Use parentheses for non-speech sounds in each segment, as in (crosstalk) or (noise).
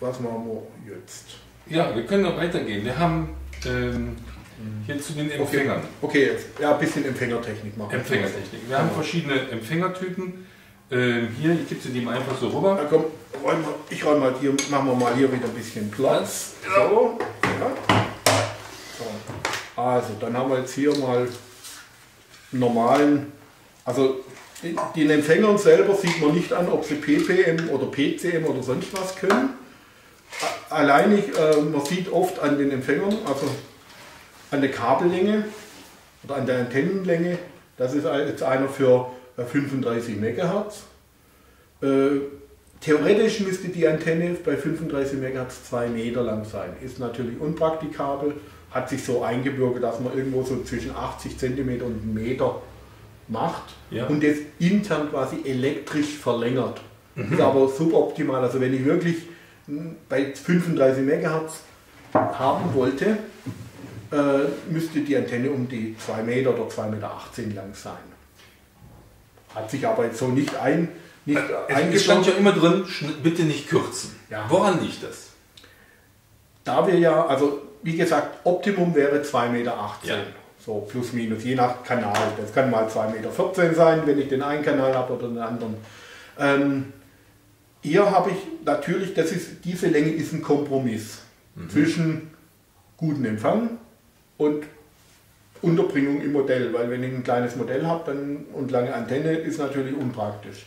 was machen wir jetzt? Ja, wir können noch weitergehen. Wir haben ähm, hier zu den Empfängern. Okay, jetzt, ja, ein bisschen Empfängertechnik machen. Empfängertechnik. Wir haben verschiedene Empfängertypen. Ähm, hier, ich gebe sie dem einfach so rüber. Na komm, räum ich räume mal hier, machen wir mal hier wieder ein bisschen Platz. So, ja. so. Also, dann haben wir jetzt hier mal einen normalen, also den Empfängern selber sieht man nicht an, ob sie ppm oder pcm oder sonst was können. Alleinig, äh, man sieht oft an den Empfängern, also an der Kabellänge oder an der Antennenlänge, das ist jetzt einer für 35 MHz. Äh, theoretisch müsste die Antenne bei 35 MHz 2 Meter lang sein. Ist natürlich unpraktikabel, hat sich so eingebürgert, dass man irgendwo so zwischen 80 cm und 1 Meter macht ja. und das intern quasi elektrisch verlängert. Mhm. Ist aber suboptimal. Also wenn ich wirklich bei 35 MHz haben wollte, äh, müsste die Antenne um die 2 Meter oder 2,18 Meter lang sein. Hat sich aber jetzt so nicht ein. Nicht äh, es stand ja immer drin, bitte nicht kürzen. Ja. Woran liegt das? Da wir ja, also wie gesagt, Optimum wäre 2,18 Meter. Ja. So plus minus, je nach Kanal. Das kann mal 2,14 Meter sein, wenn ich den einen Kanal habe oder den anderen. Ähm, hier habe ich natürlich, das ist, diese Länge ist ein Kompromiss mhm. zwischen gutem Empfang und Unterbringung im Modell, weil wenn ich ein kleines Modell habe dann, und lange Antenne, ist natürlich unpraktisch.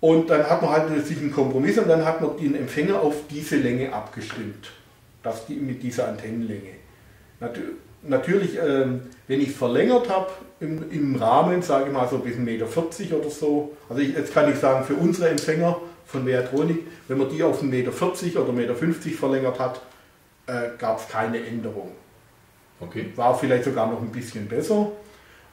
Und dann hat man halt sich einen Kompromiss und dann hat man den Empfänger auf diese Länge abgestimmt, das die, mit dieser Antennenlänge. Natürlich, ähm, wenn ich es verlängert habe, im, im, Rahmen, sage ich mal so bis 1,40 Meter oder so, also ich, jetzt kann ich sagen, für unsere Empfänger von Meatronik, wenn man die auf 1,40 Meter oder 1,50 Meter verlängert hat, äh, gab es keine Änderung. Okay. War vielleicht sogar noch ein bisschen besser.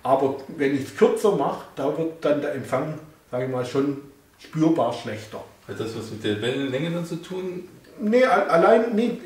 Aber wenn ich es kürzer mache, da wird dann der Empfang, sage ich mal, schon spürbar schlechter. Hat das was mit der Wellenlänge dann zu tun? Nee, allein, nee,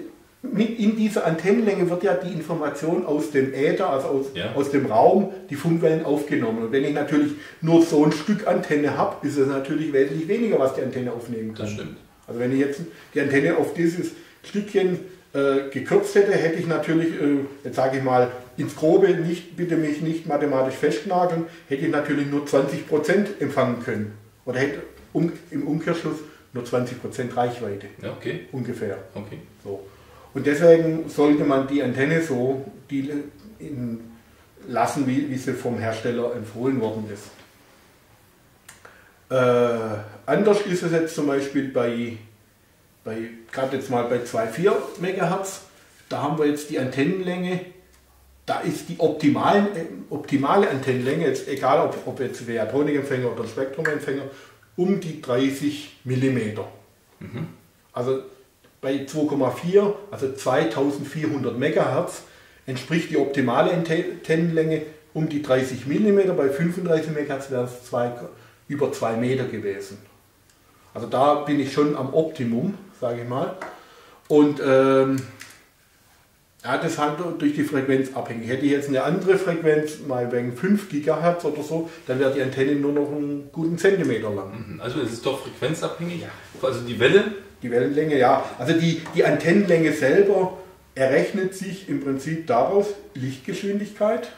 in dieser Antennenlänge wird ja die Information aus dem Äther, also aus, ja. aus dem Raum, die Funkwellen aufgenommen. Und wenn ich natürlich nur so ein Stück Antenne habe, ist es natürlich wesentlich weniger, was die Antenne aufnehmen kann. Das stimmt. Also wenn ich jetzt die Antenne auf dieses Stückchen äh, gekürzt hätte, hätte ich natürlich, äh, jetzt sage ich mal, ins Grobe, nicht, bitte mich nicht mathematisch festnageln, hätte ich natürlich nur 20% empfangen können. Oder hätte um, im Umkehrschluss nur 20% Reichweite. Ja, okay. Ungefähr. Okay. So. Und deswegen sollte man die Antenne so die in, lassen, wie, wie sie vom Hersteller empfohlen worden ist. Äh, anders ist es jetzt zum Beispiel bei, bei gerade jetzt mal bei 2,4 MHz. Da haben wir jetzt die Antennenlänge. Da ist die optimalen, äh, optimale Antennenlänge, jetzt egal ob, ob jetzt Veatronik-Empfänger oder Spektrumempfänger, um die 30 mm. Mhm. Also bei 2,4, also 2400 MHz, entspricht die optimale Antennenlänge um die 30 mm. Bei 35 MHz wäre es zwei, über 2 Meter gewesen. Also da bin ich schon am Optimum, sage ich mal. Und ähm, ja, das halt durch die Frequenz abhängig. Hätte ich jetzt eine andere Frequenz, mal wegen 5 GHz oder so, dann wäre die Antenne nur noch einen guten Zentimeter lang. Mhm. Also es ist doch frequenzabhängig. Ja. Also die Welle die Wellenlänge, ja. Also die, die Antennenlänge selber errechnet sich im Prinzip daraus Lichtgeschwindigkeit,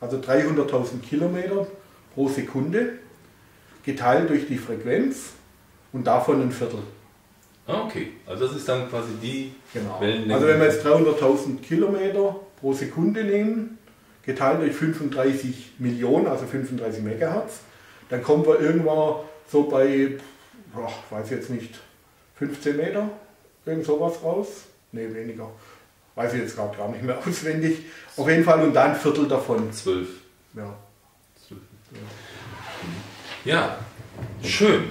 also 300.000 Kilometer pro Sekunde, geteilt durch die Frequenz und davon ein Viertel. Ah, okay. Also das ist dann quasi die genau. Wellenlänge. Also wenn wir jetzt 300.000 Kilometer pro Sekunde nehmen, geteilt durch 35 Millionen, also 35 Megahertz, dann kommen wir irgendwann so bei, boah, weiß jetzt nicht, 15 Meter, irgend sowas raus. Ne, weniger. Weiß ich jetzt gerade gar nicht mehr (laughs) auswendig. Auf jeden Fall und dann ein Viertel davon. Zwölf. Ja. Zwölf. Ja, schön.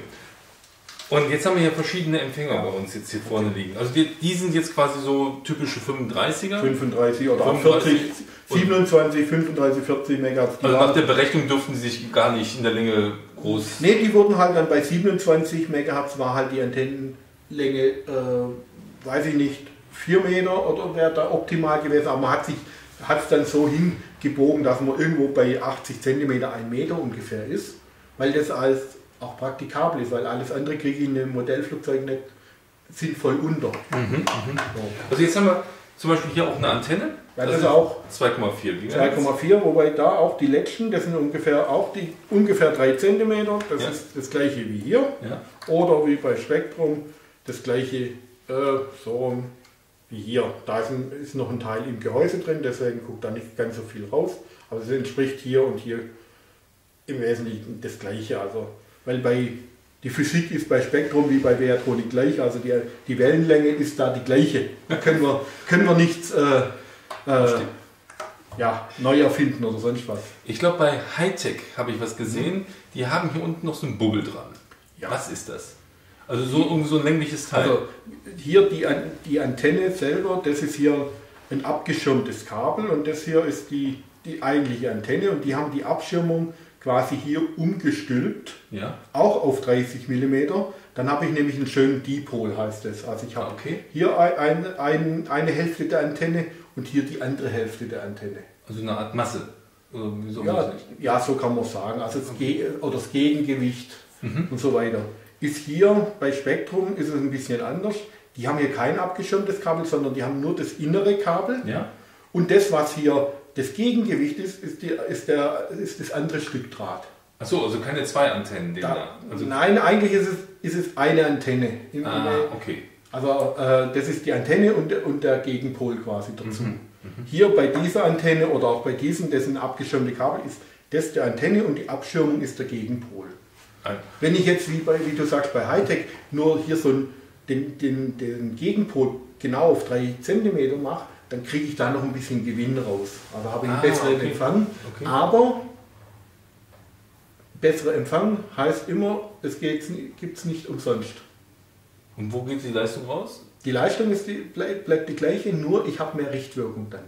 Und jetzt haben wir hier verschiedene Empfänger bei uns jetzt hier vorne liegen. Also die, die sind jetzt quasi so typische 35er. 35 oder 35 40, 27, 35, 40 Megahertz. Also nach der Berechnung durften sie sich gar nicht in der Länge groß. Ne, die wurden halt dann bei 27 Megahertz war halt die Antennen Länge, äh, weiß ich nicht, 4 Meter oder wäre da optimal gewesen, aber man hat sich hat es dann so hingebogen, dass man irgendwo bei 80 cm 1 Meter ungefähr ist, weil das alles auch praktikabel ist, weil alles andere kriege ich in einem Modellflugzeug nicht sinnvoll unter. Mhm, Also jetzt haben wir zum Beispiel hier auch eine Antenne. Ja, das ist auch 2,4 GHz. 2,4, wobei da auch die letzten, das sind ungefähr auch die ungefähr 3 cm, das Ja. ist das gleiche wie hier. Ja. Oder wie bei Spektrum, das gleiche äh, so wie hier. Da ist, ein, ist noch ein Teil im Gehäuse drin, deswegen guckt da nicht ganz so viel raus. Aber es entspricht hier und hier im Wesentlichen das gleiche. Also, weil bei die Physik ist bei Spektrum wie bei Veatronik gleich, also die, die Wellenlänge ist da die gleiche. Da können wir, können wir nichts äh, äh, ja, neu erfinden oder sonst was. Ich glaube, bei Hightech habe ich was gesehen. Die haben hier unten noch so ein Bubbel dran. Ja. Was ist das? Also so, irgendwie so ein längliches Teil. Also hier die, die Antenne selber, das ist hier ein abgeschirmtes Kabel und das hier ist die, die eigentliche Antenne und die haben die Abschirmung quasi hier umgestülpt, ja. auch auf 30 mm. Dann habe ich nämlich einen schönen Dipol, heißt es. Also ich habe Ah, okay. hier ein, ein, eine Hälfte der Antenne und hier die andere Hälfte der Antenne. Also eine Art Masse. Oder wie man Ja, ja, so kann man sagen. Also das, Ge oder das Gegengewicht und so weiter. Ist hier bei Spektrum ist es ein bisschen anders. Die haben hier kein abgeschirmtes Kabel, sondern die haben nur das innere Kabel. Ja. Und das, was hier das Gegengewicht ist, ist, die, ist, der, ist das andere Stück Draht. Achso, also keine zwei Antennen. Da, also, nein, eigentlich ist es, ist es eine Antenne. Ah, okay. Also äh, das ist die Antenne und, der- und der Gegenpol quasi dazu. Mhm, Hier bei dieser Antenne oder auch bei diesem, dessen abgeschirmte Kabel ist, das die Antenne und die Abschirmung ist der Gegenpol. Wenn ich jetzt, wie, bei, wie du sagst, bei Hightech nur hier so den, den, den Gegenpol genau auf 3 cm mache, dann kriege ich da noch ein bisschen Gewinn raus. Also habe ich einen Ah, besseren okay. Empfang. Okay. Aber besserer Empfang heißt immer, es gibt es nicht umsonst. Und wo geht die Leistung raus? Die Leistung ist die, bleibt, die gleiche, nur ich habe mehr Richtwirkung dann.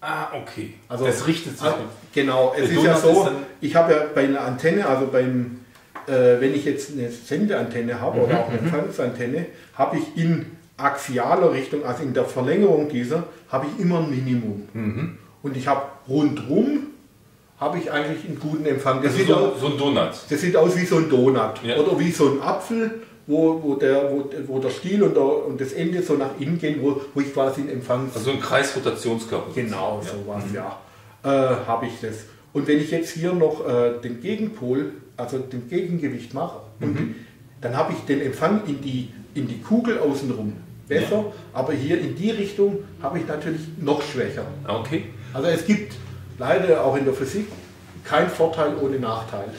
Ah, okay. Also das richtet sich. Ah, Genau, es Der ist ja so, ist ich habe ja bei einer Antenne, also beim, äh, wenn ich jetzt eine Sendeantenne habe Mhm, oder auch eine Empfangsantenne, habe ich in axialer Richtung, also in der Verlängerung dieser, habe ich immer ein Minimum. Mhm. Und ich habe rundrum, habe ich eigentlich einen guten Empfang. Das, Also sieht, so, aus, so ein Donut. das sieht aus wie so ein Donut Ja. oder wie so ein Apfel, wo, wo, der, wo, wo der Stiel und, der, und das Ende so nach innen gehen, wo, wo ich quasi einen Empfang Also ein Kreisrotationskörper. Genau, Ja. sowas, ja. Äh, habe ich das. Und wenn ich jetzt hier noch äh, den Gegenpol, also den Gegengewicht mache, und dann habe ich den Empfang in die, in die Kugel außenrum besser, aber hier in die Richtung habe ich natürlich noch schwächer. Ah, Okay. Also es gibt leider auch in der Physik kein Vorteil ohne Nachteil.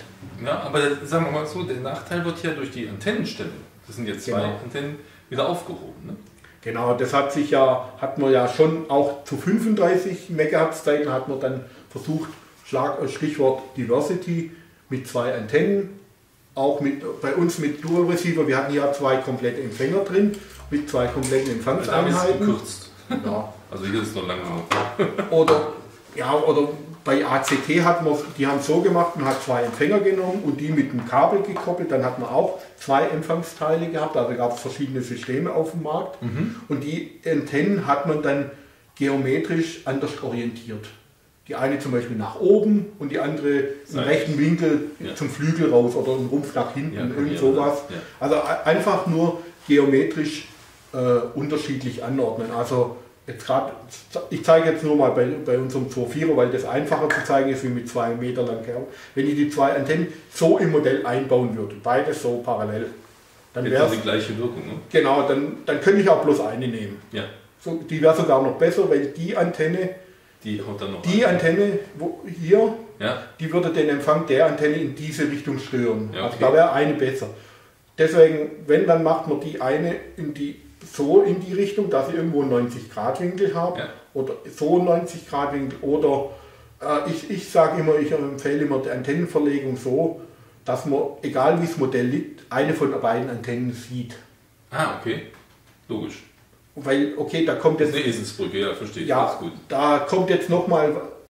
Ja, aber sagen wir mal so, der Nachteil wird ja durch die Antennenstelle, das sind jetzt zwei Genau. Antennen, wieder aufgehoben. Ne? Genau, das hat sich ja, hat man ja schon auch zu 35 MHz Zeiten hat man dann versucht, Schlag, äh, Stichwort Diversity, mit zwei Antennen, auch mit, bei uns mit Dual Receiver, wir hatten ja zwei komplette Empfänger drin, mit zwei kompletten Empfangseinheiten. gekürzt. Ja. Also hier ist es noch langsam. (laughs) Oder, ja, oder bei ACT hat man, die haben so gemacht, man hat zwei Empfänger genommen und die mit einem Kabel gekoppelt, dann hat man auch zwei Empfangsteile gehabt, also gab es verschiedene Systeme auf dem Markt und die Antennen hat man dann geometrisch anders orientiert. Die eine zum Beispiel nach oben und die andere im rechten Winkel Ja. zum Flügel raus oder im Rumpf nach hinten, Ja, irgend sowas. ja. Also einfach nur geometrisch äh, unterschiedlich anordnen. Also jetzt gerade, ich zeige jetzt nur mal bei, bei unserem 2.4er, weil das einfacher zu zeigen ist wie mit zwei Meter lang. Wenn ich die zwei Antennen so im Modell einbauen würde, beides so parallel, dann wäre haben die gleiche Wirkung. Ne? genau, dann, dann könnte ich auch bloß eine nehmen. Ja, So, die wäre sogar noch besser, weil die Antenne, die die an. Antenne hier, Ja, die würde den Empfang der Antenne in diese Richtung stören. Ja, Also okay. da wäre eine besser. Deswegen, wenn, dann macht man die eine in die, so in die Richtung, dass ich irgendwo einen 90-Grad-Winkel habe Ja. oder so einen 90-Grad-Winkel oder äh, ich, ich sage immer, ich empfehle immer die Antennenverlegung so, dass man, egal wie das Modell liegt, eine von beiden Antennen sieht. ah, okay. Logisch. Weil, okay, da kommt jetzt eine Eselsbrücke, ja, verstehe ich. ja, gut. da kommt jetzt nochmal